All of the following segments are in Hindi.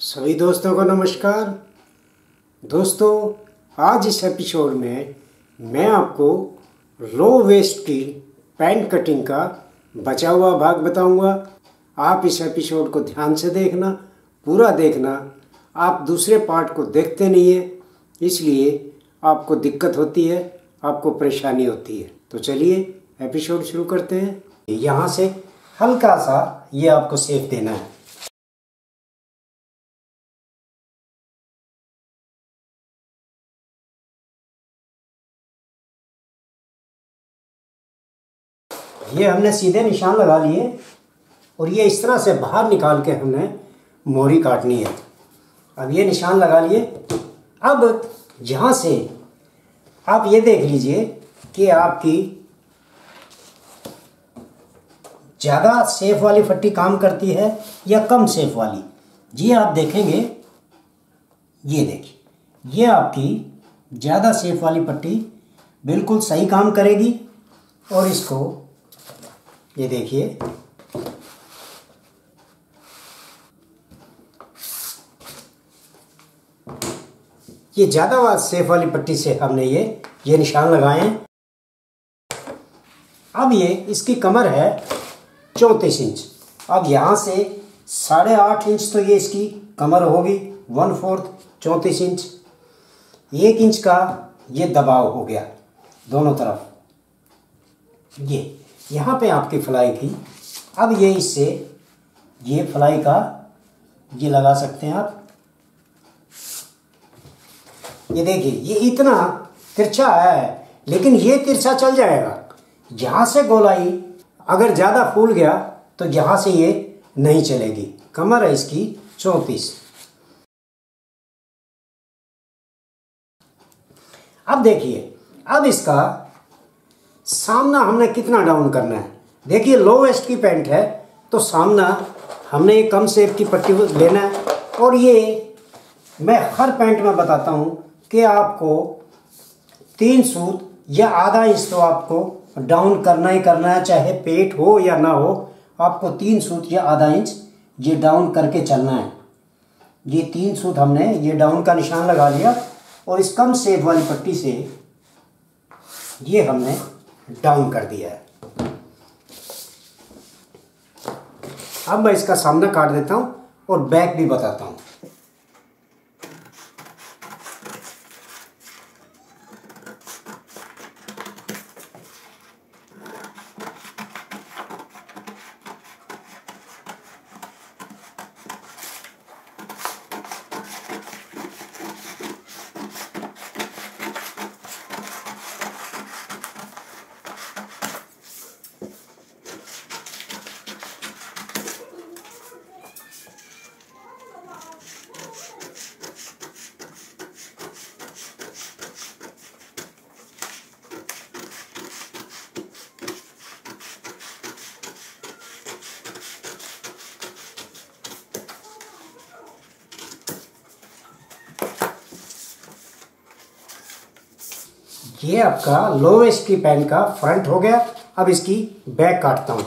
सभी दोस्तों को नमस्कार। दोस्तों, आज इस एपिसोड में मैं आपको लो वेस्ट की पैंट कटिंग का बचा हुआ भाग बताऊँगा। आप इस एपिसोड को ध्यान से देखना, पूरा देखना। आप दूसरे पार्ट को देखते नहीं है, इसलिए आपको दिक्कत होती है, आपको परेशानी होती है। तो चलिए, एपिसोड शुरू करते हैं। यहाँ से हल्का सा ये आपको सेफ़ देना है। ये हमने सीधे निशान लगा लिए और ये इस तरह से बाहर निकाल के हमने मोरी काटनी है। अब ये निशान लगा लिए। अब यहाँ से आप ये देख लीजिए कि आपकी ज़्यादा सेफ़ वाली फट्टी काम करती है या कम सेफ़ वाली। ये आप देखेंगे। ये देखिए, ये आपकी ज़्यादा सेफ़ वाली पट्टी बिल्कुल सही काम करेगी और इसको ये देखिए। ये ज़्यादा सेफ़ वाली पट्टी से हमने ये ये निशान लगाए अब ये, इसकी कमर है चौंतीस इंच। अब यहाँ से साढ़े आठ इंच तो ये इसकी कमर होगी, वन फोर्थ चौंतीस इंच। एक इंच का ये दबाव हो गया, दोनों तरफ़। ये। यहाँ पे आपकी फ्लाई थी। अब ये इससे, ये फ्लाई का, ये लगा सकते हैं आप। ये देखिए, ये इतना तिरछा है, लेकिन ये तिरछा चल जाएगा। यहाँ से गोलाई अगर ज़्यादा फूल गया तो यहाँ से ये नहीं चलेगी। कमर है इसकी चौंतीस। अब देखिए, अब इसका सामना हमने कितना डाउन करना है? देखिए लो वेस्ट की पैंट है तो सामना हमने ये कम सेप की पट्टी लेना है। और ये मैं हर पैंट में बताता हूँ कि आपको तीन सूत या आधा इंच तो आपको डाउन करना ही करना है, चाहे पेट हो या ना हो, आपको तीन सूत या आधा इंच ये डाउन करके चलना है। ये तीन सूत हमने, ये डाउन का निशान लगा लिया और इस कम सेप वाली पट्टी से ये हमने डाउन कर दिया है। अब मैं इसका सामना काट देता हूँ और बैक भी बताता हूँ। ये आपका लोवेस्ट की पैन का फ्रंट हो गया। अब इसकी बैक काटता हूँ।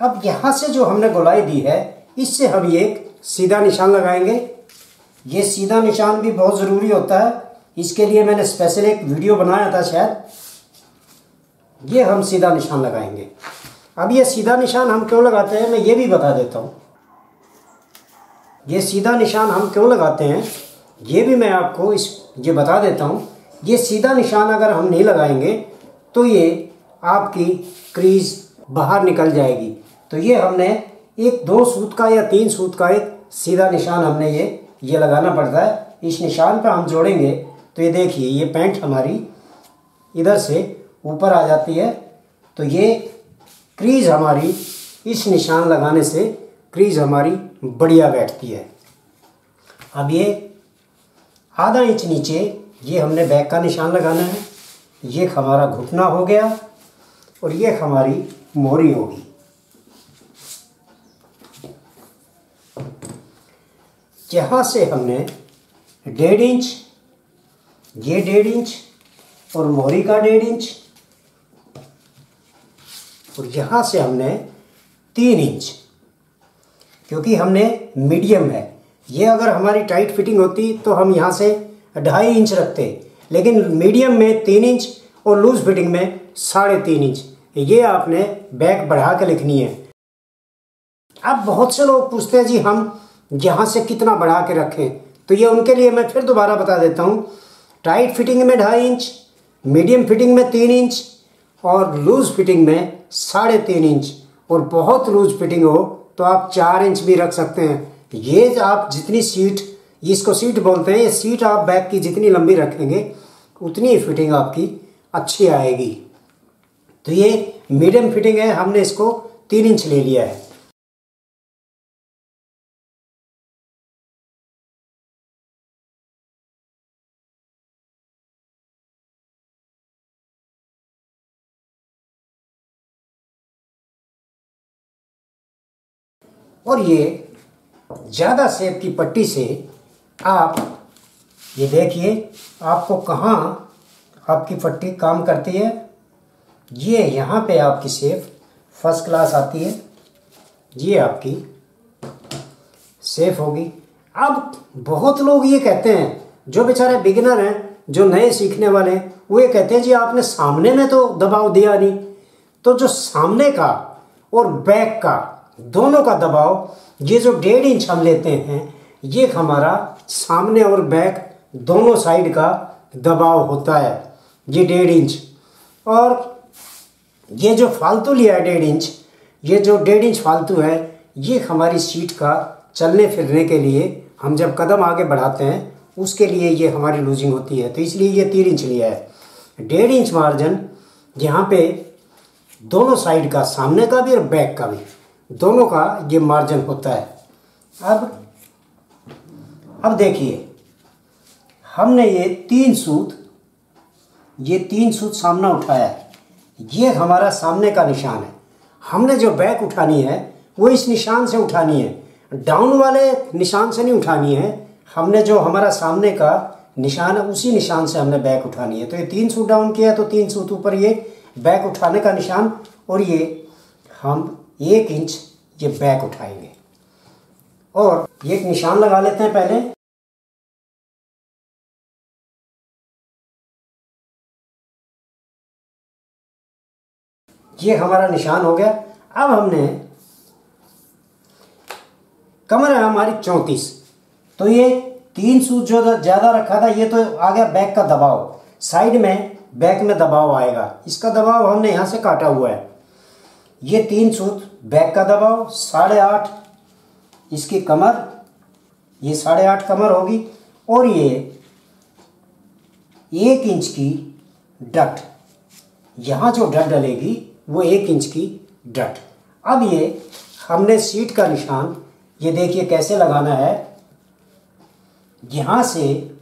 अब यहाँ से जो हमने गोलाई दी है, इससे हम एक सीधा निशान लगाएँगे। ये सीधा निशान भी बहुत ज़रूरी होता है। इसके लिए मैंने स्पेशल एक वीडियो बनाया था शायद। ये हम सीधा निशान लगाएँगे। अब ये सीधा निशान हम क्यों लगाते हैं, मैं ये भी बता देता हूँ। ये सीधा निशान हम क्यों लगाते हैं, ये भी मैं आपको इस, ये बता देता हूँ। ये सीधा निशान अगर हम नहीं लगाएँगे तो ये आपकी क्रीज बाहर निकल जाएगी। तो ये हमने एक दो सूत का या तीन सूत का एक सीधा निशान हमने ये ये लगाना पड़ता है। इस निशान पर हम जोड़ेंगे तो ये देखिए, ये पैंट हमारी इधर से ऊपर आ जाती है। तो ये क्रीज हमारी, इस निशान लगाने से क्रीज हमारी बढ़िया बैठती है। अब ये आधा इंच नीचे, ये हमने बैक का निशान लगाना है। ये हमारा घुटना हो गया और ये हमारी मोरी होगी। यहाँ से हमने डेढ़ इंच, ये डेढ़ इंच और मोहरी का डेढ़ इंच, और यहाँ से हमने तीन इंच, क्योंकि हमने मीडियम है। ये अगर हमारी टाइट फिटिंग होती तो हम यहाँ से ढाई इंच रखते, लेकिन मीडियम में तीन इंच और लूज फिटिंग में साढ़े तीन इंच। ये आपने बैक बढ़ा के लिखनी है। अब बहुत से लोग पूछते हैं, जी, हम यहाँ से कितना बढ़ा के रखें। तो ये उनके लिए मैं फिर दोबारा बता देता हूँ। टाइट फिटिंग में ढाई इंच मीडियम फिटिंग में तीन इंच और लूज फिटिंग में साढ़े तीन इंच। और बहुत लूज फिटिंग हो तो आप चार इंच भी रख सकते हैं। ये आप जितनी सीट इसको सीट बोलते हैं, ये सीट आप बैक की जितनी लंबी रखेंगे, उतनी फिटिंग आपकी अच्छी आएगी। तो ये मीडियम फिटिंग है, हमने इसको तीन इंच ले लिया है। और ये ज़्यादा सेब की पट्टी से आप, ये देखिए, आपको कहाँ आपकी पट्टी काम करती है। ये यहाँ पे आपकी सेफ़ फ़र्स्ट क्लास आती है। ये आपकी सेफ़ होगी। अब बहुत लोग ये कहते हैं, जो बेचारे बिगिनर हैं, जो नए सीखने वाले हैं, वो ये कहते हैं, जी, आपने सामने में तो दबाव दिया नहीं। तो जो सामने का और बैक का दोनों का दबाव, ये जो डेढ़ इंच हम लेते हैं, ये हमारा सामने और बैक दोनों साइड का दबाव होता है, ये डेढ़ इंच। और ये जो फालतू लिया है डेढ़ इंच, ये जो डेढ़ इंच फालतू है, ये हमारी सीट का चलने फिरने के लिए हम जब कदम आगे बढ़ाते हैं, उसके लिए ये हमारी लूजिंग होती है। तो इसलिए ये तीन इंच लिया है। डेढ़ इंच मार्जिन यहाँ पे दोनों साइड का, सामने का भी और बैक का भी। दोनों का ये मार्जिन होता है। अब अब देखिए, हमने ये तीन सूत, ये तीन सूत सामना उठाया है। ये हमारा सामने का निशान है। हमने जो बैक उठानी है, वो इस निशान से उठानी है। डाउन वाले निशान से नहीं उठानी है। हमने जो हमारा सामने का निशान है, उसी निशान से हमने बैक उठानी है। तो ये तीन सूट डाउन किया तो तीन सूट ऊपर ये बैक उठाने का निशान, और ये हम एक इंच ये बैक उठाएँगे। और ये एक निशान लगा लेते हैं पहले। ये हमारा निशान हो गया। अब हमने कमर है हमारी चौंतीस। तो ये तीन सूत जो ज़्यादा रखा था, ये तो आ गया बैक का दबाव। साइड में बैक में दबाव आएगा। इसका दबाव हमने यहाँ से काटा हुआ है। ये तीन सूत बैक का दबाव साढ़े आठ। इसकी कमर, ये साढ़े आठ कमर होगी। और ये एक इंच की डट। यहाँ जो डट डलेगी, वो एक इंच की डट। अब ये हमने सीट का निशान, ये देखिए कैसे लगाना है। यहाँ से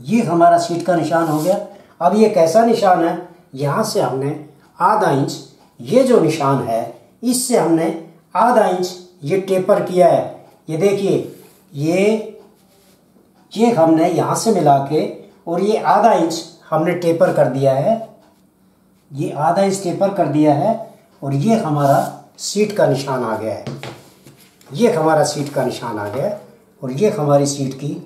ये हमारा सीट का निशान हो गया। अब ये कैसा निशान है? यहाँ से हमने आधा इंच ये जो निशान है, इससे हमने आधा इंच ये टेपर किया है। ये देखिए, ये ये हमने यहाँ से मिला के और ये आधा इंच हमने टेपर कर दिया है। ये आधा इंच टेपर कर दिया है और ये हमारा सीट का निशान आ गया है। ये हमारा सीट का निशान आ गया है और ये हमारी सीट की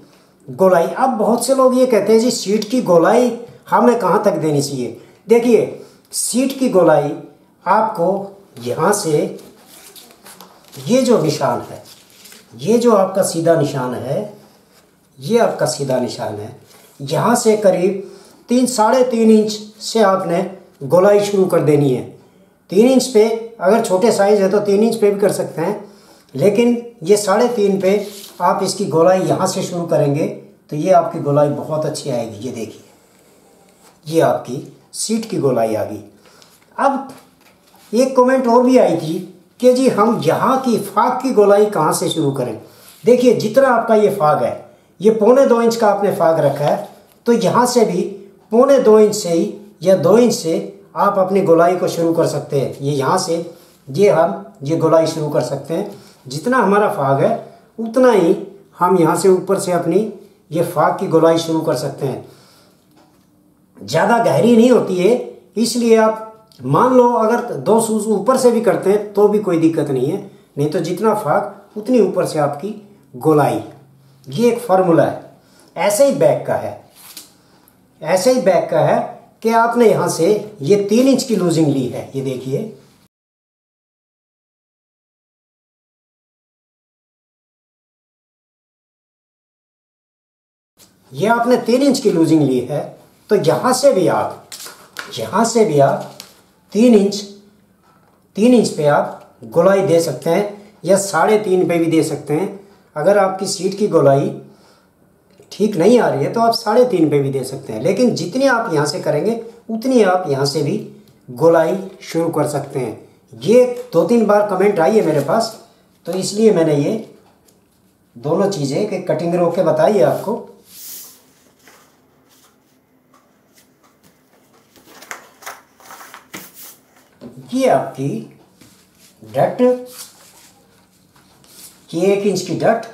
गोलाई। अब बहुत से लोग ये कहते हैं जी, सीट की गोलाई हमें कहाँ तक देनी चाहिए? देखिए, सीट की गोलाई आपको यहाँ से ये जो निशान है, ये जो आपका सीधा निशान है, ये आपका सीधा निशान है। यहाँ से करीब तीन, साढ़े तीन इंच से आपने गोलाई शुरू कर देनी है। तीन इंच पे अगर छोटे साइज़ है तो तीन इंच पे भी कर सकते हैं, लेकिन ये साढ़े तीन पे आप इसकी गोलाई यहाँ से शुरू करेंगे तो ये आपकी गोलाई बहुत अच्छी आएगी। ये देखिए, ये आपकी सीट की गोलाई आ गई। अब एक कमेंट और भी आई थी कि जी, हम यहाँ की फाग की गोलाई कहाँ से शुरू करें? देखिए, जितना आपका ये फाग है, ये पौने दो इंच का आपने फाग रखा है तो यहाँ से भी पौने दो इंच से ही या दो इंच से आप अपनी गोलाई को शुरू कर सकते हैं। ये यहाँ से, ये हम, ये गोलाई शुरू कर सकते हैं। जितना हमारा फाग है, उतना ही हम यहाँ से ऊपर से अपनी ये फाग की गोलाई शुरू कर सकते हैं। ज़्यादा गहरी नहीं होती है, इसलिए आप मान लो अगर दो सूज ऊपर से भी करते हैं तो भी कोई दिक्कत नहीं है। नहीं तो जितना फाग उतनी ऊपर से आपकी गोलाई। ये एक फार्मूला है। ऐसे ही बैक का है। ऐसे ही बैक का है कि आपने यहाँ से ये तीन इंच की लूजिंग ली है। ये देखिए। ये आपने तीन इंच की लूजिंग ली है तो यहाँ से भी आप, यहाँ से भी आप तीन इंच तीन इंच पे आप गोलाई दे सकते हैं या साढ़े तीन पे भी दे सकते हैं। अगर आपकी सीट की गोलाई ठीक नहीं आ रही है तो आप साढ़े तीन पे भी दे सकते हैं। लेकिन जितनी आप यहाँ से करेंगे, उतनी आप यहाँ से भी गोलाई शुरू कर सकते हैं। ये दो तीन बार कमेंट आई है मेरे पास तो इसलिए मैंने ये दोनों चीज़ें कि कटिंग रोक के बताई है आपको। ये आपकी डट, ये एक इंच की डट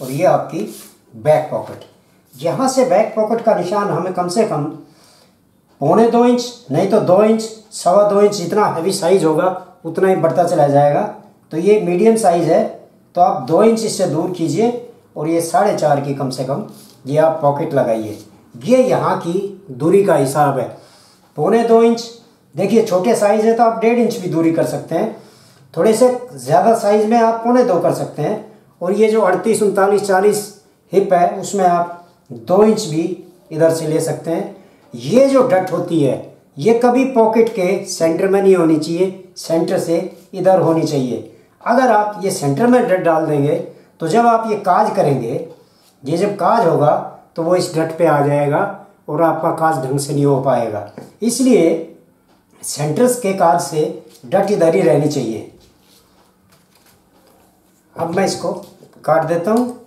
और ये आपकी बैक पॉकेट। यहाँ से बैक पॉकेट का निशान हमें कम से कम पौने दो इंच, नहीं तो दो इंच, सवा दो इंच जितना हैवी साइज़ होगा, उतना ही बढ़ता चला जाएगा। तो ये मीडियम साइज़ है तो आप दो इंच इससे दूर कीजिए और ये साढ़े चार की कम से कम ये आप पॉकेट लगाइए। ये यहाँ की दूरी का हिसाब है। पौने दो इंच देखिए, छोटे साइज़ है तो आप डेढ़ इंच भी दूरी कर सकते हैं। थोड़े से ज़्यादा साइज़ में आप पौने दो कर सकते हैं। और ये जो अड़तीस, उनतालीस, चालीस हिप है, उसमें आप दो इंच भी इधर से ले सकते हैं। ये जो डट होती है, ये कभी पॉकेट के सेंटर में नहीं होनी चाहिए। सेंटर से इधर होनी चाहिए। अगर आप ये सेंटर में डट डाल देंगे तो जब आप ये काज करेंगे, ये जब काज होगा तो वो इस डट पे आ जाएगा और आपका काज ढंग से नहीं हो पाएगा। इसलिए सेंटर्स के कार से डट इधर ही रहनी चाहिए। अब मैं इसको काट देता हूँ।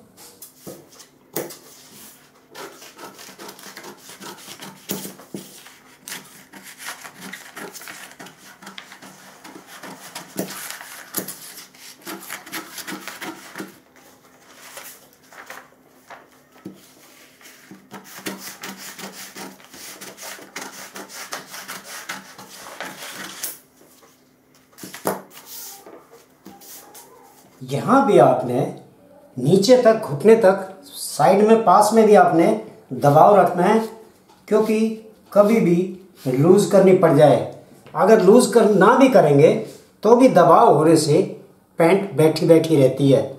यहाँ भी आपने नीचे तक, घुटने तक, साइड में, पास में भी आपने दबाव रखना है, क्योंकि कभी भी लूज़ करनी पड़ जाए। अगर लूज़ कर ना भी करेंगे तो भी दबाव होने से पैंट बैठी बैठी रहती है।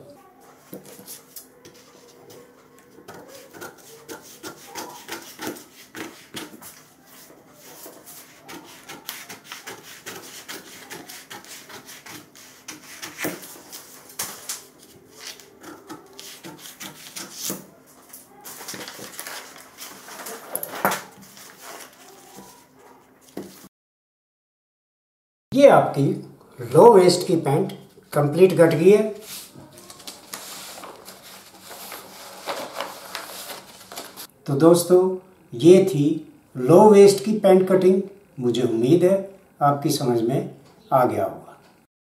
ये आपकी लो वेस्ट की पैंट कंप्लीट घट गई है। तो दोस्तों, ये थी लो वेस्ट की पैंट कटिंग मुझे उम्मीद है आपकी समझ में आ गया हो